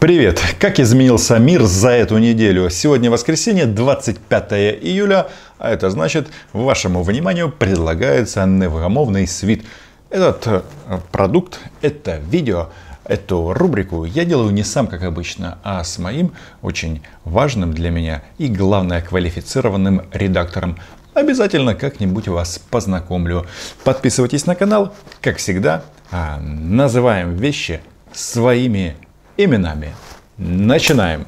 Привет! Как изменился мир за эту неделю? Сегодня воскресенье, 25 июля, а это значит, вашему вниманию предлагается невгомовный свит. Этот э, продукт, это видео, эту рубрику я делаю не сам, как обычно, а с моим очень важным для меня и, главное, квалифицированным редактором. Обязательно как-нибудь вас познакомлю. Подписывайтесь на канал, как всегда. А, называем вещи своими именами. Начинаем.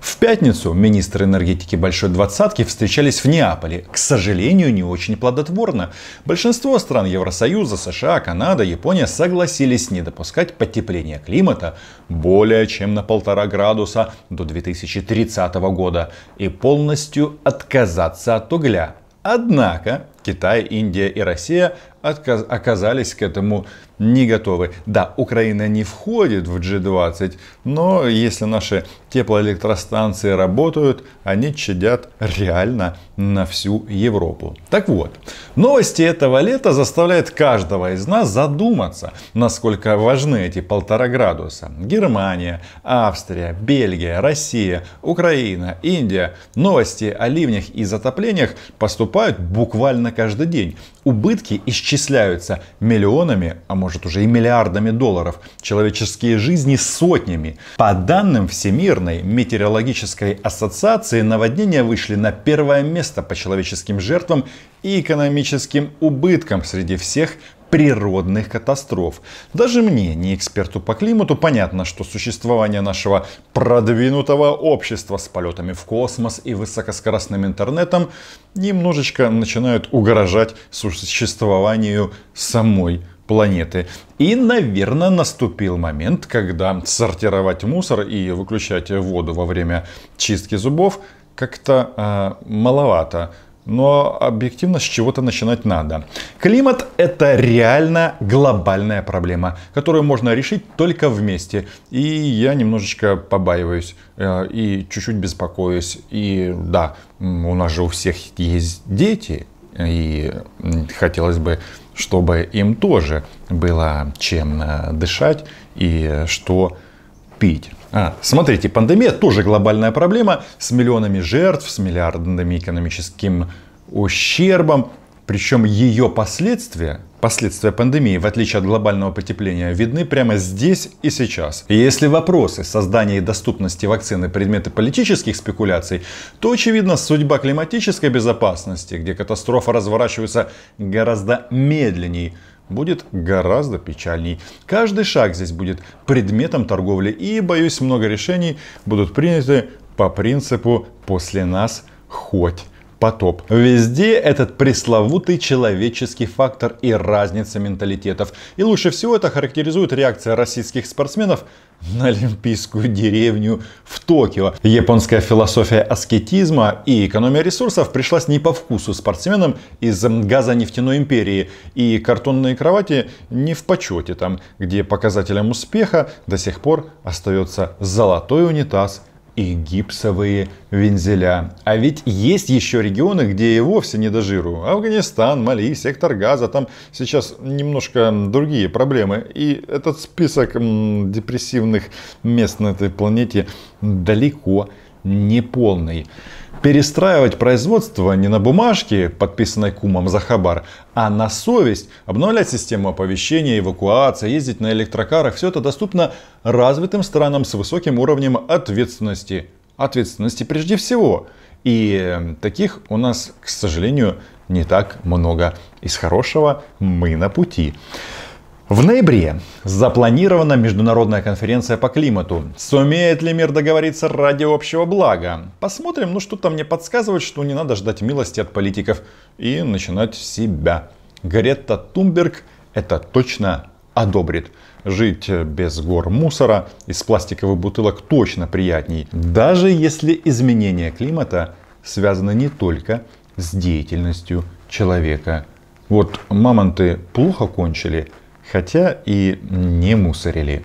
В пятницу министры энергетики Большой Двадцатки встречались в Неаполе. К сожалению, не очень плодотворно. Большинство стран Евросоюза, США, Канада, Япония согласились не допускать потепления климата более чем на полтора градуса до 2030 года и полностью отказаться от угля. Однако Китай, Индия и Россия оказались к этому не готовы. Да, Украина не входит в G20, но если наши теплоэлектростанции работают, они чадят реально на всю Европу. Так вот, новости этого лета заставляют каждого из нас задуматься, насколько важны эти полтора градуса. Германия, Австрия, Бельгия, Россия, Украина, Индия. Новости о ливнях и затоплениях поступают буквально каждый день. Убытки исчисляются миллионами, а может уже и миллиардами долларов. Человеческие жизни сотнями. По данным Всемирной метеорологической ассоциации, наводнения вышли на первое место по человеческим жертвам и экономическим убыткам среди всех природных катастроф. Даже мне, не эксперту по климату, понятно, что существование нашего продвинутого общества с полетами в космос и высокоскоростным интернетом немножечко начинают угрожать существованию самой планеты. И, наверное, наступил момент, когда сортировать мусор и выключать воду во время чистки зубов как-то э, маловато но объективно с чего-то начинать надо. Климат это реально глобальная проблема, которую можно решить только вместе. И я немножечко побаиваюсь э, и чуть-чуть беспокоюсь. И да, у нас же у всех есть дети, и хотелось бы, чтобы им тоже было чем э, дышать и что пить. А, смотрите, пандемия тоже глобальная проблема с миллионами жертв, с миллиардами экономическим ущербом. Причем ее последствия, последствия пандемии, в отличие от глобального потепления, видны прямо здесь и сейчас. И если вопросы создания и доступности вакцины предметы политических спекуляций, то очевидно судьба климатической безопасности, где катастрофа разворачивается гораздо медленнее, будет гораздо печальней. Каждый шаг здесь будет предметом торговли и, боюсь, много решений будут приняты по принципу «после нас хоть» потоп. Везде этот пресловутый человеческий фактор и разница менталитетов. И лучше всего это характеризует реакция российских спортсменов на Олимпийскую деревню в Токио. Японская философия аскетизма и экономия ресурсов пришлась не по вкусу спортсменам из газонефтяной империи. И картонные кровати не в почете там, где показателем успеха до сих пор остается золотой унитаз и гипсовые вензеля. А ведь есть еще регионы, где и вовсе не до жиру. Афганистан, Мали, сектор газа, там сейчас немножко другие проблемы. И этот список депрессивных мест на этой планете далеко не полный перестраивать производство не на бумажке, подписанной кумом за хабар, а на совесть, обновлять систему оповещения, эвакуации, ездить на электрокарах, все это доступно развитым странам с высоким уровнем ответственности. Ответственности прежде всего. И э, таких у нас, к сожалению, не так много. Из хорошего мы на пути. В ноябре запланирована международная конференция по климату. Сумеет ли мир договориться ради общего блага? Посмотрим, ну что-то мне подсказывает, что не надо ждать милости от политиков и начинать себя. Грета Тумберг это точно одобрит. Жить без гор мусора из пластиковых бутылок точно приятней. Даже если изменение климата связано не только с деятельностью человека. Вот мамонты плохо кончили, хотя и не мусорили.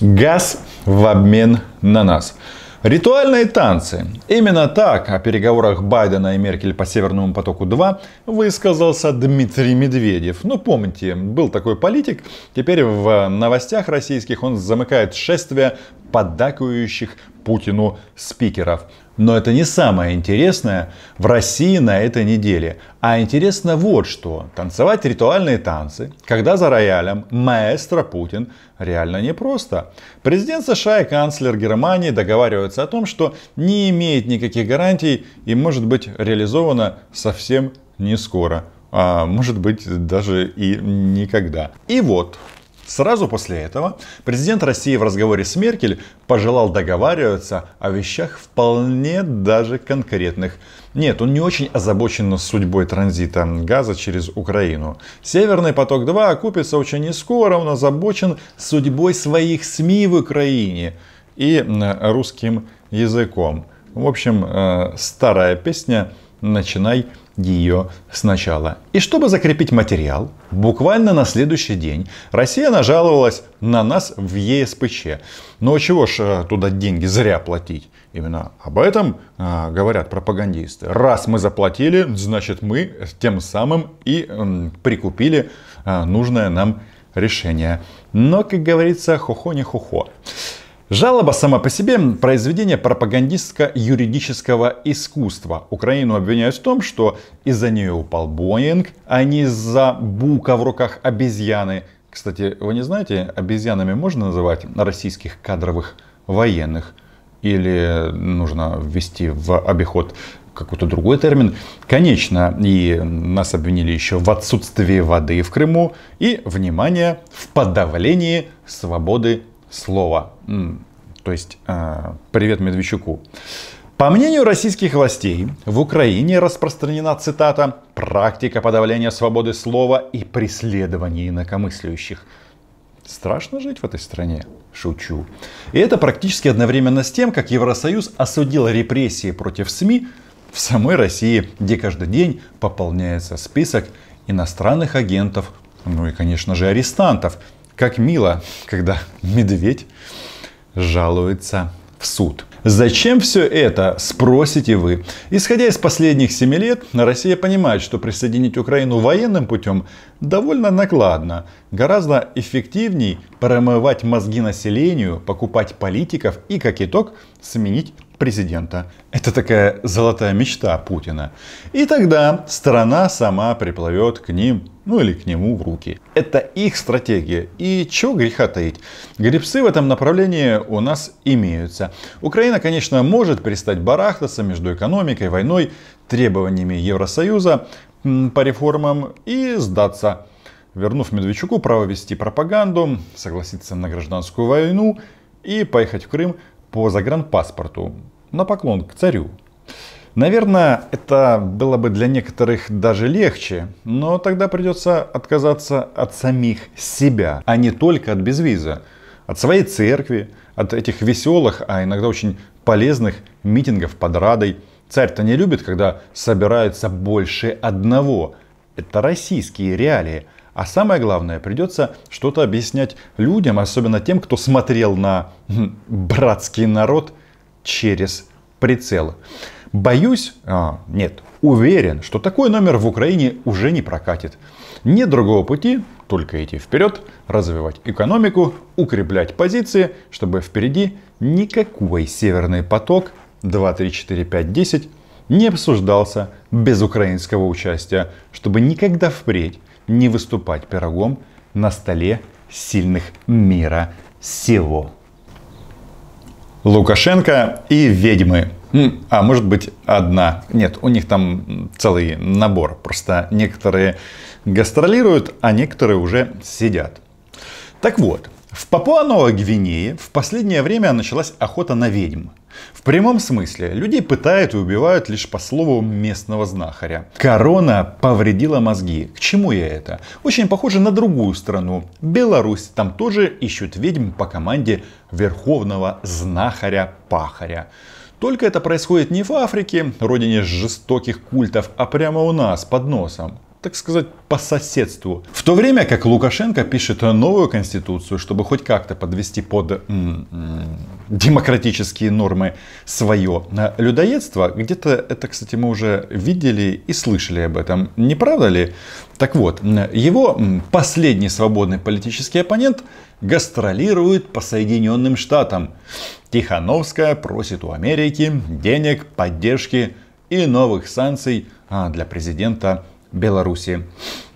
Газ в обмен на нас. Ритуальные танцы. Именно так о переговорах Байдена и Меркель по Северному потоку-2 высказался Дмитрий Медведев. Ну, помните, был такой политик. Теперь в новостях российских он замыкает шествие поддакивающих Путину спикеров. Но это не самое интересное в России на этой неделе. А интересно вот что. Танцевать ритуальные танцы, когда за роялем маэстро Путин, реально непросто. Президент США и канцлер Германии договариваются о том, что не имеет никаких гарантий и может быть реализовано совсем не скоро. А может быть даже и никогда. И вот, Сразу после этого президент России в разговоре с Меркель пожелал договариваться о вещах вполне даже конкретных. Нет, он не очень озабочен судьбой транзита газа через Украину. Северный поток-2 окупится очень не скоро, он озабочен судьбой своих СМИ в Украине и русским языком. В общем, э, старая песня «Начинай ее сначала. И чтобы закрепить материал, буквально на следующий день Россия нажаловалась на нас в ЕСПЧ. Но чего ж э, туда деньги зря платить? Именно об этом а, говорят пропагандисты. Раз мы заплатили, значит мы тем самым и прикупили а, нужное нам решение. Но, как говорится, хохо не хохо. Жалоба сама по себе – произведение пропагандистско-юридического искусства. Украину обвиняют в том, что из-за нее упал Боинг, а не из-за бука в руках обезьяны. Кстати, вы не знаете, обезьянами можно называть российских кадровых военных? Или нужно ввести в обиход какой-то другой термин. Конечно, и нас обвинили еще в отсутствии воды в Крыму и, внимание, в подавлении свободы слова. То есть, а, привет Медведчуку. По мнению российских властей, в Украине распространена, цитата, «практика подавления свободы слова и преследования инакомыслящих». Страшно жить в этой стране? Шучу. И это практически одновременно с тем, как Евросоюз осудил репрессии против СМИ в самой России, где каждый день пополняется список иностранных агентов, ну и, конечно же, арестантов, как мило, когда медведь жалуется в суд. Зачем все это, спросите вы? Исходя из последних семи лет, Россия понимает, что присоединить Украину военным путем довольно накладно. Гораздо эффективней промывать мозги населению, покупать политиков и, как итог, сменить президента. Это такая золотая мечта Путина. И тогда страна сама приплывет к ним, ну или к нему в руки. Это их стратегия. И чего греха таить? Гребцы в этом направлении у нас имеются. Украина, конечно, может перестать барахтаться между экономикой, войной, требованиями Евросоюза по реформам и сдаться вернув Медведчуку право вести пропаганду, согласиться на гражданскую войну и поехать в Крым по загранпаспорту на поклон к царю. Наверное, это было бы для некоторых даже легче, но тогда придется отказаться от самих себя, а не только от безвиза, от своей церкви, от этих веселых, а иногда очень полезных митингов под Радой. Царь-то не любит, когда собирается больше одного. Это российские реалии. А самое главное, придется что-то объяснять людям, особенно тем, кто смотрел на хм, братский народ через прицел. Боюсь, а, нет, уверен, что такой номер в Украине уже не прокатит. Нет другого пути, только идти вперед, развивать экономику, укреплять позиции, чтобы впереди никакой северный поток 2, 3, 4, 5, 10 не обсуждался без украинского участия, чтобы никогда впредь не выступать пирогом на столе сильных мира сего. Лукашенко и ведьмы. А может быть одна. Нет, у них там целый набор. Просто некоторые гастролируют, а некоторые уже сидят. Так вот, в Папуа-Новой Гвинее в последнее время началась охота на ведьм. В прямом смысле, людей пытают и убивают лишь по слову местного знахаря. Корона повредила мозги. К чему я это? Очень похоже на другую страну. Беларусь. Там тоже ищут ведьм по команде верховного знахаря-пахаря. Только это происходит не в Африке, родине жестоких культов, а прямо у нас, под носом так сказать, по соседству. В то время как Лукашенко пишет новую конституцию, чтобы хоть как-то подвести под демократические нормы свое людоедство. Где-то это, кстати, мы уже видели и слышали об этом. Не правда ли? Так вот, его последний свободный политический оппонент гастролирует по Соединенным Штатам. Тихановская просит у Америки денег, поддержки и новых санкций а, для президента Беларуси.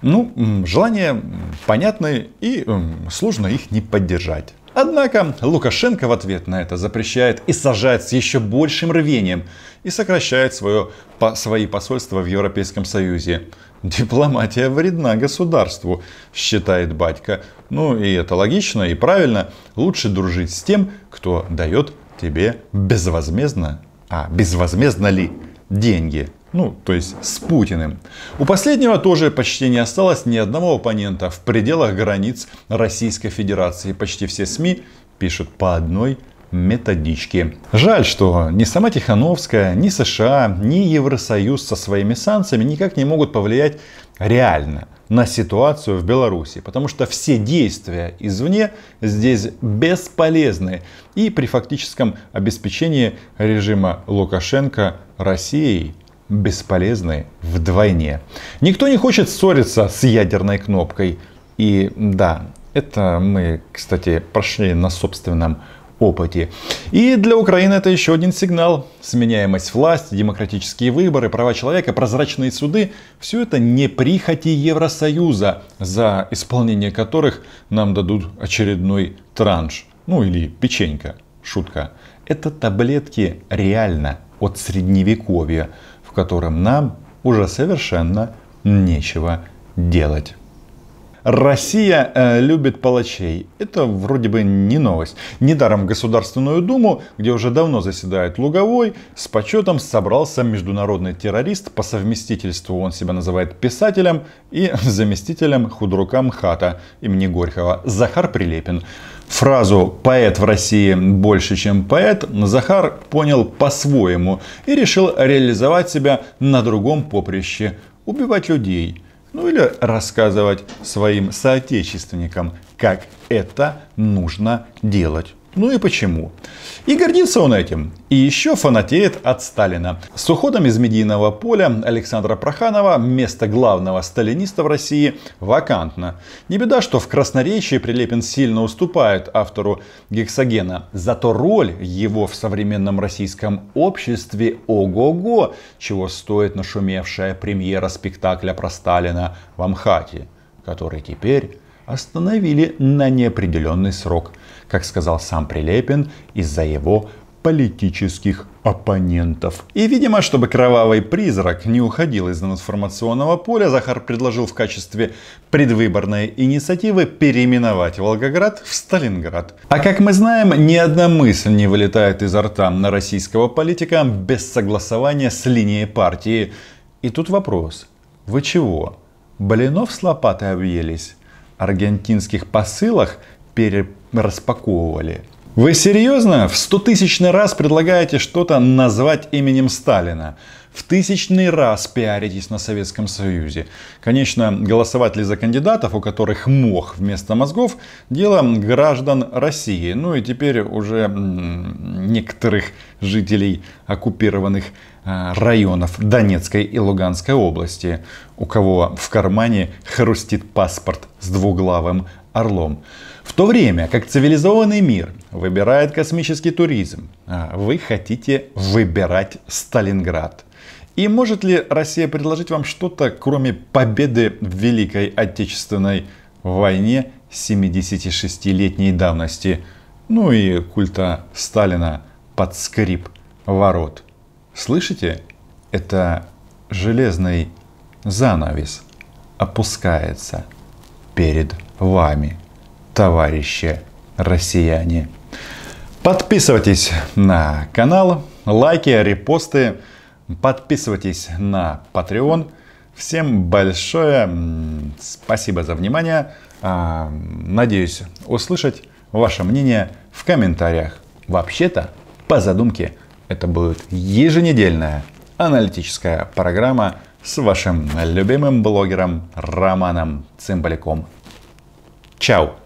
Ну, желания понятны и сложно их не поддержать. Однако Лукашенко в ответ на это запрещает и сажает с еще большим рвением и сокращает свое, по, свои посольства в Европейском Союзе. Дипломатия вредна государству, считает батька. Ну и это логично и правильно. Лучше дружить с тем, кто дает тебе безвозмездно, а безвозмездно ли деньги. Ну, то есть с Путиным. У последнего тоже почти не осталось ни одного оппонента в пределах границ Российской Федерации. Почти все СМИ пишут по одной методичке. Жаль, что ни сама Тихановская, ни США, ни Евросоюз со своими санкциями никак не могут повлиять реально на ситуацию в Беларуси. Потому что все действия извне здесь бесполезны. И при фактическом обеспечении режима Лукашенко Россией бесполезны вдвойне. Никто не хочет ссориться с ядерной кнопкой. И да, это мы, кстати, прошли на собственном опыте. И для Украины это еще один сигнал. Сменяемость власти, демократические выборы, права человека, прозрачные суды – все это не прихоти Евросоюза, за исполнение которых нам дадут очередной транш. Ну или печенька, шутка. Это таблетки реально от средневековья в котором нам уже совершенно нечего делать. Россия э, любит палачей. Это вроде бы не новость. Недаром в Государственную Думу, где уже давно заседает Луговой, с почетом собрался международный террорист. По совместительству он себя называет писателем и заместителем худрука МХАТа имени Горького Захар Прилепин. Фразу «поэт в России больше, чем поэт» Захар понял по-своему и решил реализовать себя на другом поприще – убивать людей. Ну или рассказывать своим соотечественникам, как это нужно делать. Ну и почему? И гордится он этим. И еще фанатеет от Сталина. С уходом из медийного поля Александра Проханова место главного сталиниста в России вакантно. Не беда, что в красноречии Прилепин сильно уступает автору Гексогена. Зато роль его в современном российском обществе ого-го, чего стоит нашумевшая премьера спектакля про Сталина в Амхате, который теперь остановили на неопределенный срок, как сказал сам Прилепин, из-за его политических оппонентов. И, видимо, чтобы кровавый призрак не уходил из информационного поля, Захар предложил в качестве предвыборной инициативы переименовать Волгоград в Сталинград. А как мы знаем, ни одна мысль не вылетает изо рта на российского политика без согласования с линией партии. И тут вопрос. Вы чего? Блинов с лопатой объелись? Аргентинских посылах перераспаковывали. Вы серьезно в стотысячный раз предлагаете что-то назвать именем Сталина? В тысячный раз пиаритесь на Советском Союзе. Конечно, голосовать ли за кандидатов, у которых мох вместо мозгов, дело граждан России. Ну и теперь уже некоторых жителей оккупированных а, районов Донецкой и Луганской области, у кого в кармане хрустит паспорт с двуглавым орлом. В то время как цивилизованный мир выбирает космический туризм, а вы хотите выбирать Сталинград. И может ли Россия предложить вам что-то, кроме победы в Великой Отечественной войне 76-летней давности, ну и культа Сталина под скрип ворот? Слышите? Это железный занавес опускается перед вами, товарищи россияне. Подписывайтесь на канал, лайки, репосты, подписывайтесь на Patreon. Всем большое спасибо за внимание. А, надеюсь услышать ваше мнение в комментариях. Вообще-то, по задумке, это будет еженедельная аналитическая программа с вашим любимым блогером Романом Цымбаляком. Чао!